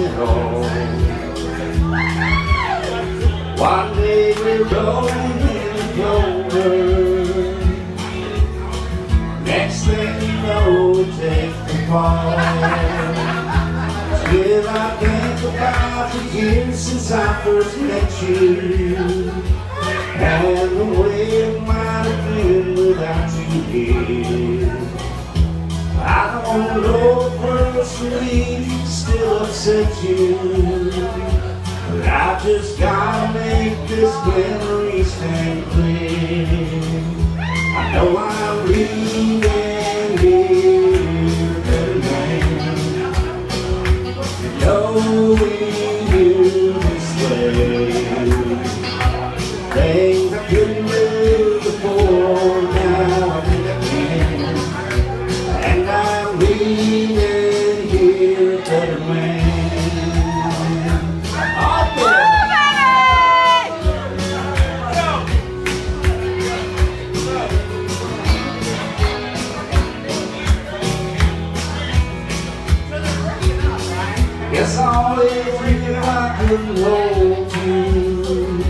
at all. One day we're going in clover. Next thing you know, take the fall. Still I think about the years since I first met you. And the way it might have been without you here. I don't know leave still upset you. But I just gotta make this memory stand clear. I know I'm leaving here tonight. Knowing you this way. Always knew I couldn't hold you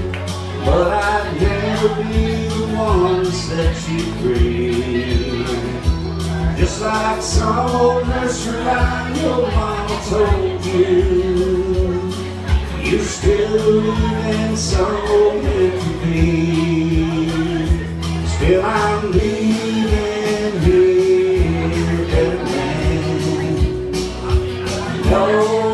But I'd never be the one to set you free. Just like some old nursery rhyme your mama told you. You still live some old meant to be Still I'm leaving here. Better man knowing